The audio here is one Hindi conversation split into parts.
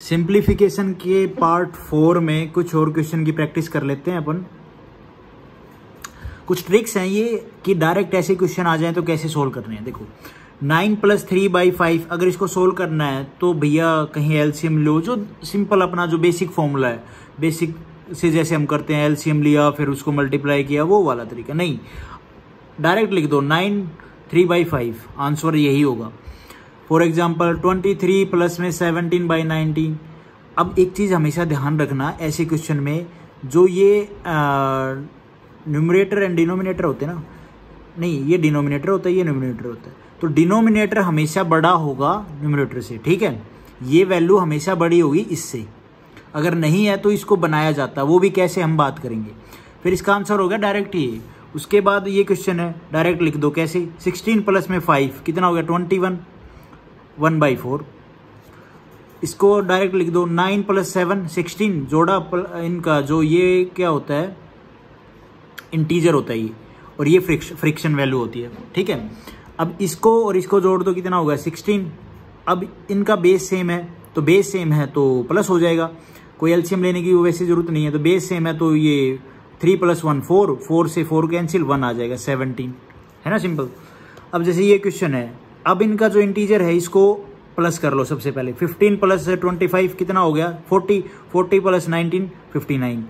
सिंप्लीफिकेशन के पार्ट फोर में कुछ और क्वेश्चन की प्रैक्टिस कर लेते हैं अपन। कुछ ट्रिक्स हैं ये कि डायरेक्ट ऐसे क्वेश्चन आ जाए तो कैसे सोल्व करने हैं? देखो nine plus three by five अगर इसको सोल्व करना है तो भैया कहीं एलसीएम लो, जो सिंपल अपना जो बेसिक फॉर्मूला है। बेसिक से जैसे हम करते हैं एलसीएम लिया, फिर उसको मल्टीप्लाई किया, वो वाला तरीका। नहीं डायरेक्ट लिख दो nine three by five answer यही होगा। For example twenty three plus में सेवनटीन बाई नाइनटीन अब एक चीज़ हमेशा ध्यान रखना ऐसे क्वेश्चन में, जो ये न्यूमरेटर एंड डिनोमिनेटर होते हैं ना, नहीं, ये डिनोमिनेटर होता है, ये न्यूमिनेटर होता है। तो डिनोमिनेटर हमेशा बड़ा होगा न्यूमिनेटर से, ठीक है? ये वैल्यू हमेशा बड़ी होगी इससे। अगर नहीं है तो इसको बनाया जाता, वो भी कैसे हम बात करेंगे? फिर इसका आंसर हो गया डायरेक्ट ये। उसके बाद ये क्वेश्चन है डायरेक्ट लिख दो कैसे? 16 प्लस में 5 कितना हो गया? 21 वन बाई फोर। इसको डायरेक्ट लिख दो नाइन प्लस सेवन सिक्सटीन जोड़ा इनका जो ये क्या होता है? इंटीजर होता है ये और ये फ्रिक्श, फ्रिक्शन वैल्यू होती है ठीक है? अब इसको और इसको जोड़ दो कितना होगा? सिक्सटीन अब इनका बेस सेम है तो बेस सेम है तो प्लस हो जाएगा। कोई एल्शियम लेने की वैसे ज़रूरत नहीं है तो बेस सेम है तो ये three plus one four four से फोर कैंसिल वन आ जाएगा सेवनटीन है ना सिंपल अब जैसे ये क्वेश्चन है अब इनका जो इंटीजर है, इसको प्लस कर लो सबसे पहले। 15 प्लस 25 कितना हो गया? 40 40 प्लस 19 59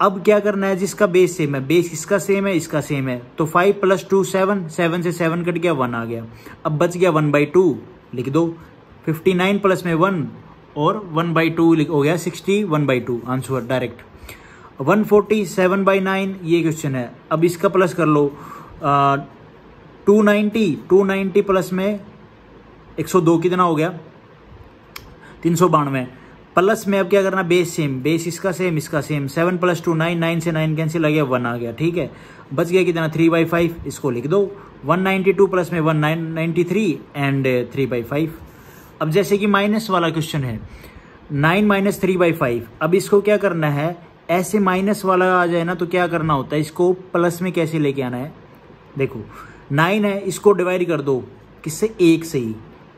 अब क्या करना है, जिसका बेस सेम है। बेस इसका सेम है? इसका सेम है। तो 5 प्लस टू सेवन सेवन से सेवन कट गया वन आ गया। अब बच गया वन बाई टू लिख दो। 59 प्लस में वन और वन बाई टू हो गया sixty one by two answer direct one forty seven by nine ये क्वेश्चन है। अब इसका प्लस कर लो। Two ninety two ninety plus में एक सौ दो कितना हो गया? तीन सौ बानवे। प्लस में अब क्या करना? बेस सेम, बेस इसका सेम इसका same. Seven plus two, nine nine से नाइन कैंसिल आ गया वन आ गया, ठीक है? बच गया कितना? थ्री बाई फाइव, इसको लिख दो। वन नाइन्टी टू प्लस में one nine ninety three and three by five अब जैसे कि माइनस वाला क्वेश्चन है nine minus three by five अब इसको क्या करना है? ऐसे माइनस वाला आ जाए ना तो क्या करना होता है? इसको प्लस में कैसे लेके आना है? देखो नाइन है, इसको डिवाइड कर दो। किससे? एक से ही।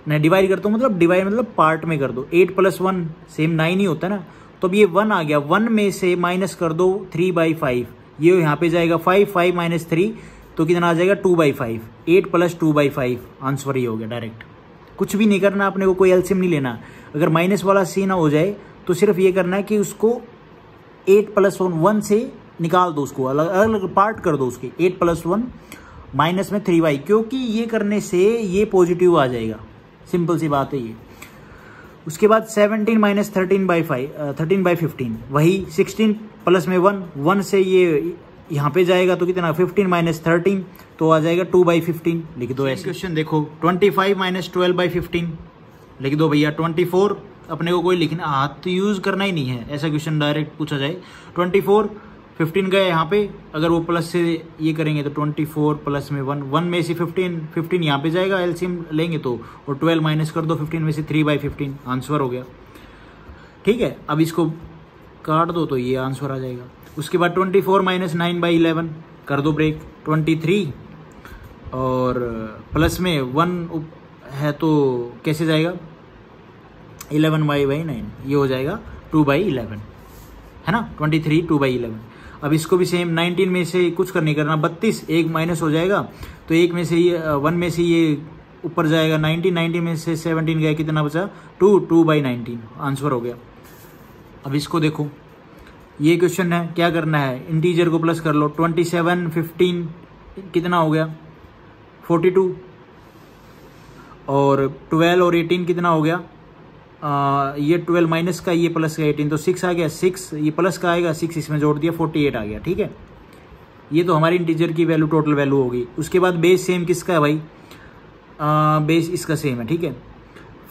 मैं डिवाइड करता हूँ मतलब डिवाइड मतलब पार्ट में कर दो। Eight plus one same nine ही होता है ना? तो अब ये वन आ गया। वन में से माइनस कर दो थ्री बाई फाइव ये यहाँ पे जाएगा फाइव फाइव माइनस थ्री तो कितना आ जाएगा? Two by five eight plus two by five answer ही हो गया डायरेक्ट कुछ भी नहीं करना, अपने को कोई एल्सियम नहीं लेना। अगर माइनस वाला सी ना हो जाए तो सिर्फ़ ये करना है कि उसको एट प्लस वन वन से निकाल दो उसको। अलग अलग पार्ट कर दो उसके। एट प्लस वन माइनस में थ्री वाई क्योंकि ये करने से ये पॉजिटिव आ जाएगा। सिंपल सी बात है ये। उसके बाद seventeen minus thirteen by five thirteen by fifteen वही सिक्सटीन प्लस में वन वन से ये यहाँ पे जाएगा तो कितना? फिफ्टीन माइनस थर्टीन तो आ जाएगा टू बाई फिफ्टीन लिख दो ऐसे। क्वेश्चन देखो twenty five minus twelve by fifteen लिख दो भैया ट्वेंटी फोर अपने को कोई लिखना हाथ तो यूज़ करना ही नहीं है ऐसा क्वेश्चन डायरेक्ट पूछा जाए। ट्वेंटी फोर फिफ्टीन गए यहाँ पे। अगर वो प्लस से ये करेंगे तो ट्वेंटी फोर प्लस में वन वन में से फिफ्टीन फिफ्टीन यहाँ पे जाएगा एलसीएम लेंगे तो। और ट्वेल्व माइनस कर दो फिफ्टीन में से थ्री बाई फिफ्टीन आंसर हो गया। ठीक है, अब इसको काट दो तो ये आंसर आ जाएगा। उसके बाद twenty four minus nine by eleven कर दो ब्रेक ट्वेंटी थ्री और प्लस में वन है तो कैसे जाएगा? इलेवन बाई बाई नाइन ये हो जाएगा टू बाई इलेवन है ना? Twenty three two by eleven अब इसको भी सेम 19 में से कुछ कर नहीं करना, बत्तीस, एक माइनस हो जाएगा। तो एक में से ये वन में से ये ऊपर जाएगा 19 19 में से 17 गया, कितना बचा? Two two by nineteen answer हो गया। अब इसको देखो। ये क्वेश्चन है, क्या करना है? इंटीजर को प्लस कर लो 27 15 कितना हो गया? 42 और 12 और 18 कितना हो गया? ये ट्वेल्व माइनस का ये प्लस का एटीन तो सिक्स आ गया सिक्स ये प्लस का आएगा सिक्स इसमें जोड़ दिया फोर्टी एट आ गया ठीक है? ये तो हमारी इंटीजर की वैल्यू टोटल वैल्यू होगी। उसके बाद बेस सेम किसका है भाई? आ, बेस इसका सेम है ठीक है?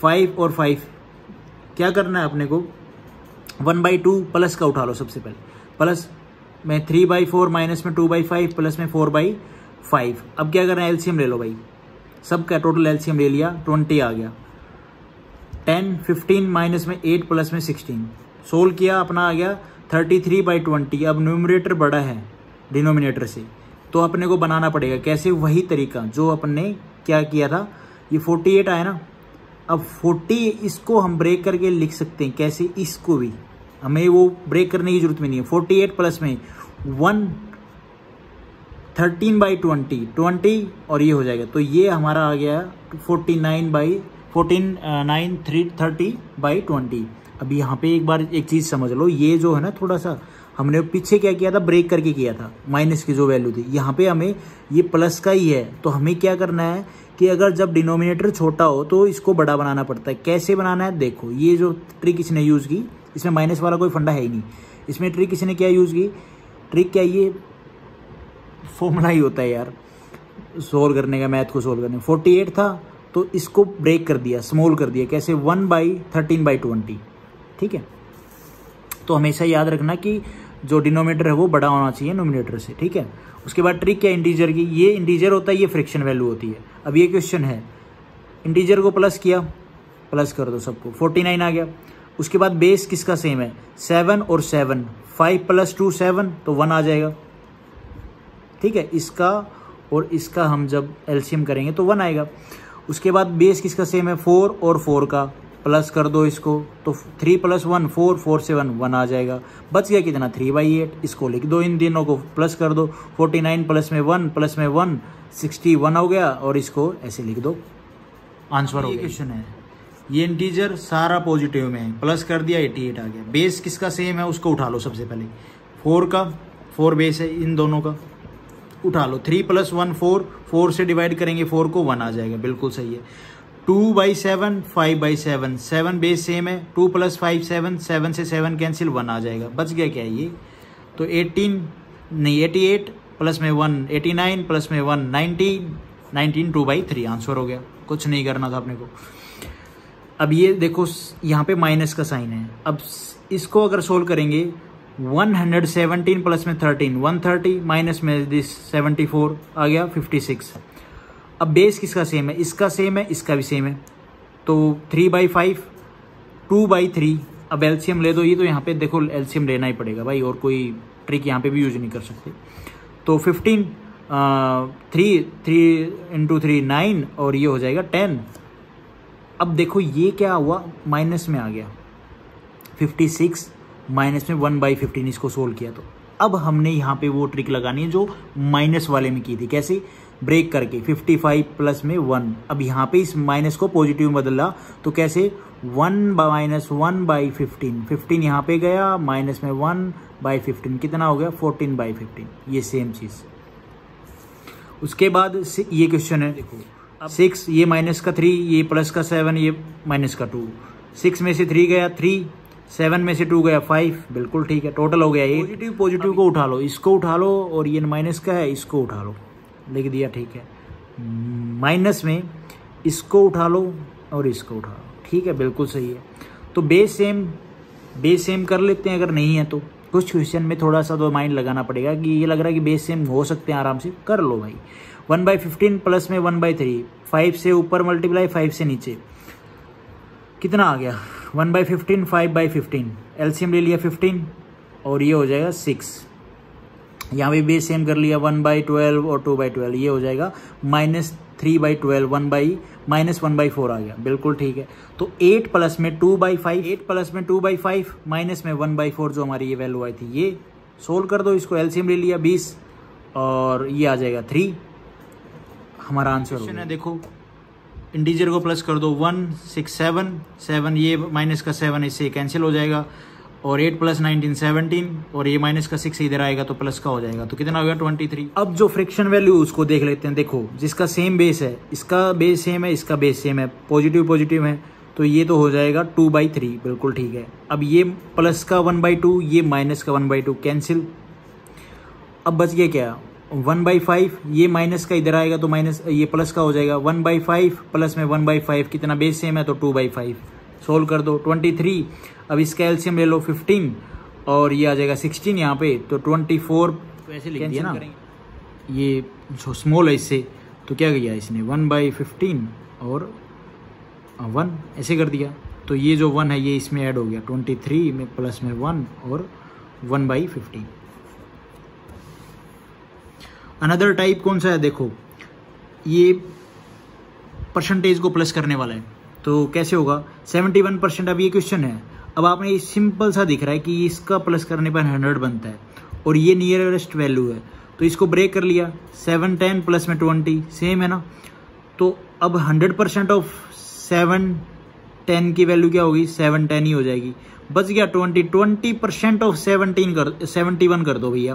फाइव और फाइव क्या करना है अपने को? वन बाई टू प्लस का उठा लो सबसे पहले। प्लस में थ्री बाई फोर माइनस में टू बाई फाइव प्लस में फोर बाई फाइव अब क्या करना है? एलसीएम ले लो भाई। सबका टोटल एलसीएम ले लिया ट्वेंटी आ गया। टेन, फिफ्टीन माइनस में एट प्लस में सिक्सटीन। सोल्व किया, अपना आ गया, थर्टी थ्री बाई ट्वेंटी। अब न्यूमरेटर बड़ा है डिनोमिनेटर से। तो अपने को बनाना पड़ेगा, कैसे? वही तरीका, जो अपन ने क्या किया था, ये फोर्टी एट आया ना। अब 40 इसको हम ब्रेक करके लिख सकते हैं, कैसे? इसको भी। हमें वो ब्रेक करने की ज़रूरत में नहीं है। 48 प्लस में one, thirteen by twenty. Twenty और ये हो जाएगा। तो ये हमारा आ गया forty nine by fourteen, nine, three, thirty by twenty. अब यहाँ पे एक बार एक चीज़ समझ लो, ये जो है ना थोड़ा सा हमने पीछे क्या किया था? ब्रेक करके किया था माइनस की जो वैल्यू थी। यहाँ पे हमें ये प्लस का ही है तो हमें क्या करना है कि अगर जब डिनोमिनेटर छोटा हो तो इसको बड़ा बनाना पड़ता है। कैसे बनाना है? देखो, ये जो ट्रिक इसने यूज़ की, इसमें माइनस वाला कोई फंडा है ही नहीं। इसमें ट्रिक इसने क्या यूज़ की? ट्रिक क्या ये? फॉर्मूला ही होता है यार सोल्व करने का मैथ को सोल्व करने फोर्टी एट था तो इसको ब्रेक कर दिया स्मॉल कर दिया, कैसे? One by thirteen by twenty ठीक है? तो हमेशा याद रखना कि जो डिनोमीटर है वो बड़ा होना चाहिए नोमिनेटर से, ठीक है? उसके बाद ट्रिक क्या इंटीजर की। ये इंटीजर होता है, ये फ्रिक्शन वैल्यू होती है। अब ये क्वेश्चन है इंटीजर को प्लस किया प्लस कर दो सबको फोर्टी नाइन आ गया। उसके बाद बेस किसका सेम है? सेवन और seven five plus two seven तो वन आ जाएगा। ठीक है? इसका और इसका हम जब एल्शियम करेंगे तो वन आएगा। उसके बाद बेस किसका सेम है? फोर और फोर का। प्लस कर दो इसको तो three plus one four four से वन वन आ जाएगा। बच गया कितना? थ्री बाई एट इसको लिख दो इन दिनों को। प्लस कर दो। फोर्टी नाइन प्लस में वन प्लस में वन सिक्सटी वन हो गया और इसको ऐसे लिख दो। आंसर हो क्वेश्चन है। ये इंटीजर सारा पॉजिटिव में है। प्लस कर दिया एटी एट आ गया। बेस किसका सेम है? उसको उठा लो सबसे पहले। फोर का फोर बेस है इन दोनों का। उठा लो। Three plus one four four से डिवाइड करेंगे फोर को वन आ जाएगा। बिल्कुल सही है। Two by seven five by seven seven base same है। Two plus five seven seven से सेवन कैंसिल वन आ जाएगा। बच गया क्या ये? तो एटीन नहीं एटी एट प्लस में वन एटी नाइन प्लस में one nineteen nineteen two by three answer हो गया। कुछ नहीं करना था अपने को। अब ये देखो, यहाँ पे माइनस का साइन है। अब इसको अगर सोल्व करेंगे 117 प्लस में 13 130 माइनस में दिस 74 आ गया 56 अब बेस किसका सेम है? इसका सेम है, इसका भी सेम है. तो three by five two by three अब एल्शियम ले दो ये तो यहाँ पे देखो एल्शियम लेना ही पड़ेगा भाई, और कोई ट्रिक यहाँ पे भी यूज़ नहीं कर सकते. तो 15 three three into three nine और ये हो जाएगा टेन अब देखो ये क्या हुआ? माइनस में आ गया. 56 माइनस में वन बाई फिफ्टीन इसको सोल्व किया तो। अब हमने यहाँ पे वो ट्रिक लगानी है जो माइनस वाले में की थी। कैसे? ब्रेक करके 55 प्लस में वन अब यहाँ पे इस माइनस को पॉजिटिव में बदला तो कैसे? One minus one by fifteen fifteen यहाँ पे गया माइनस में वन बाई फिफ्टीन कितना हो गया? फोर्टीन बाई फिफ्टीन ये सेम चीज़। उसके बाद ये क्वेश्चन है। देखो सिक्स ये माइनस का थ्री ये प्लस का सेवन ये माइनस का टू सिक्स में से थ्री गया थ्री सेवन में से टू गया फाइव बिल्कुल ठीक है टोटल हो गया ये पॉजिटिव पॉजिटिव को उठा लो इसको उठा लो और ये माइनस का है इसको उठा लो। लिख दिया ठीक है। माइनस में इसको उठा लो और इसको उठा लो। ठीक है बिल्कुल सही है। तो बेस सेम बेस सेम कर लेते हैं अगर नहीं है तो। कुछ क्वेश्चन में थोड़ा सा तो माइंड लगाना पड़ेगा कि ये लग रहा है कि बेस सेम हो सकते हैं आराम से। कर लो भाई। वन बाई फिफ्टीन प्लस में वन बाई थ्री फाइव से ऊपर मल्टीप्लाई फाइव से नीचे। कितना आ गया? One by fifteen five by fifteen. LCM ले लिया फिफ्टीन और ये हो जाएगा सिक्स। यहाँ पे बेस सेम कर लिया वन बाई ट्वेल्व और टू बाई ट्वेल्व ये हो जाएगा minus three by twelve one by minus one by four आ गया। बिल्कुल ठीक है। तो एट प्लस में two by five eight plus में टू बाई फाइव माइनस में वन बाई फोर जो हमारी ये वैल्यू आई थी ये सोल्व कर दो इसको। एलसीएम ले लिया बीस और ये आ जाएगा थ्री हमारा आंसर है देखो इंटीजर को प्लस कर दो वन, सिक्स, सेवन। सेवन ये माइनस का सेवन, इससे कैंसिल हो जाएगा। और एट प्लस नाइनटीन, सेवनटीन। और ये माइनस का सिक्स इधर आएगा तो प्लस का हो जाएगा। तो कितना हो गया? Twenty three. अब जो फ्रिक्शन वैल्यू उसको देख लेते हैं। देखो, जिसका सेम बेस है, इसका बेस सेम है, इसका बेस सेम है। पॉजिटिव पॉजिटिव है तो ये तो हो जाएगा टू बाई थ्री। बिल्कुल ठीक है। अब ये प्लस का वन बाई टू, ये माइनस का वन बाई टू, कैंसिल। अब बच गया क्या? वन बाई फाइव ये माइनस का इधर आएगा तो माइनस ये प्लस का हो जाएगा। वन बाई फाइव प्लस में वन बाई फाइव कितना बेस सेम है तो टू बाई फाइव। सोल्व कर दो। ट्वेंटी थ्री अब इसका एल्सियम ले लो फिफ्टीन और ये आ जाएगा सिक्सटीन यहाँ पे तो ट्वेंटी फोर ऐसे लिख दिया ना? ये जो स्मॉल है इससे तो क्या किया इसने? वन बाई फिफ्टीन और वन ऐसे कर दिया। तो ये जो वन है ये इसमें ऐड हो गया। ट्वेंटी थ्री में प्लस में वन और one by fifteen another type कौन सा है? देखो, ये परसेंटेज को प्लस करने वाला है। तो कैसे होगा? सेवेंटी वन परसेंट अब ये क्वेश्चन है। अब आपने ये सिंपल सा दिख रहा है कि इसका प्लस करने पर हंड्रेड बनता है और ये नियरेस्ट वैल्यू है। तो इसको ब्रेक कर लिया। सेवन टेन प्लस में ट्वेंटी सेम है ना? तो अब hundred percent of seven ten की वैल्यू क्या होगी? सेवन टेन ही हो जाएगी। बच गया twenty twenty percent of seventeen कर सेवेंटी वन कर दो भैया।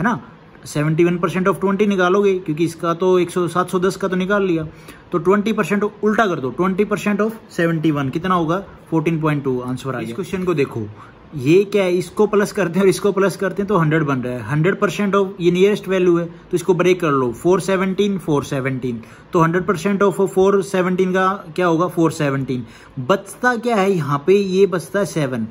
है ना? Seventy one percent of twenty निकालोगे क्योंकि इसका तो एक सौ सात सौ दस का तो निकाल लिया। तो ट्वेंटी परसेंट उल्टा कर दो twenty percent of seventy one. कितना होगा? फोर्टीन पॉइंट टू आंसर आ गया। इस क्वेश्चन को देखो। ये क्या है? इसको प्लस करते हैं और इसको प्लस करते हैं तो हंड्रेड बन रहा है। हंड्रेड परसेंट ऑफ़ ये नियरेस्ट वैल्यू है तो इसको ब्रेक कर लो। फोर सेवनटीन फोर सेवनटीन तो hundred percent of four seventeen का क्या होगा? फोर सेवनटीन बचता क्या है? यहाँ पे ये बचता है सेवन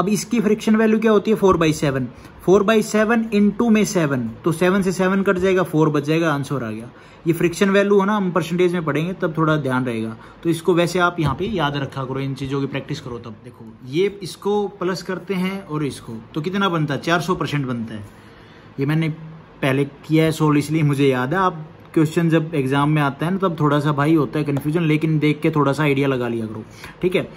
अब इसकी फ्रिक्शन वैल्यू क्या होती है? Four by seven four by seven into में सेवन तो सेवन से सेवन कट जाएगा फोर बच जाएगा आंसर आ गया. ये फ्रिक्शन वैल्यू हो ना, हम परसेंटेज में पढ़ेंगे, तब थोड़ा ध्यान रहेगा. तो इसको वैसे आप यहाँ पे याद रखा करो, इन चीज़ों की प्रैक्टिस करो तब. देखो, ये इसको प्लस करते हैं और इसको. तो कितना बनता है? चार सौ परसेंट बनता है. ये मैंने पहले किया है सोल्व, इसलिए मुझे याद है. आप क्वेश्चन जब एग्ज़ाम में आता है ना, तब थोड़ा सा भाई होता है कन्फ्यूज़न लेकिन देख के थोड़ा सा आइडिया लगा लिया करो. ठीक है?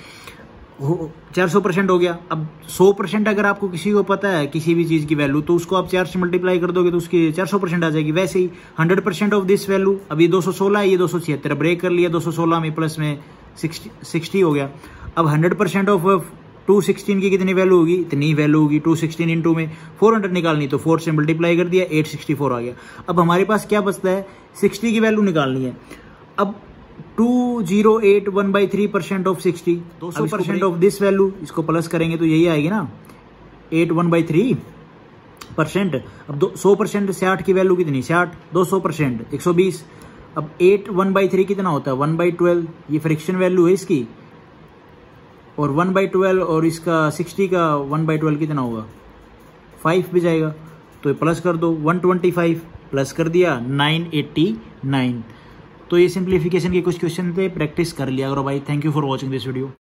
चार सौ परसेंट हो गया। अब सौ परसेंट अगर आपको किसी को पता है, किसी भी चीज़ की वैल्यू तो उसको आप चार से मल्टीप्लाई कर दोगे तो उसकी चार सौ परसेंट आ जाएगी। वैसे ही hundred percent of this value अभी दो सौ सोलह है, ये दो सौ छिहत्तर। ब्रेक कर लिया, दो सौ सोलह में प्लस में सिक्सटी सिक्सटी हो गया। अब hundred percent of two sixteen की कितनी वैल्यू होगी? इतनी वैल्यू होगी टू सिक्सटीन इंटू में फोर हंड्रेड निकालनी तो फोर से मल्टीप्लाई कर दिया एट सिक्सटी फोर आ गया। अब हमारे पास क्या बचता है? सिक्सटी की वैल्यू निकालनी है। अब two zero eight one by three percent of sixty दो सौ परसेंट ऑफ़ दिस वैल्यू इसको प्लस करेंगे तो यही आएगी ना? Eight one by three percent. अब दो सौ परसेंट से आठ की वैल्यू कितनी? से आठ दो सौ परसेंट. एक सौ बीस. अब एट वन बाई थ्री कितना होता है? One by twelve. ये फ्रिक्शन वैल्यू है इसकी. और वन बाई ट्वेल्व और इसका सिक्सटी का वन बाई ट्वेल्व कितना होगा? फाइव भी जाएगा. तो प्लस कर दो. वन ट्वेंटी फाइव प्लस कर दिया. नाइन एट्टी नाइन तो ये सिंप्लीफिकेशन के कुछ क्वेश्चन थे प्रैक्टिस कर लिया करो भाई. Thank you for watching this video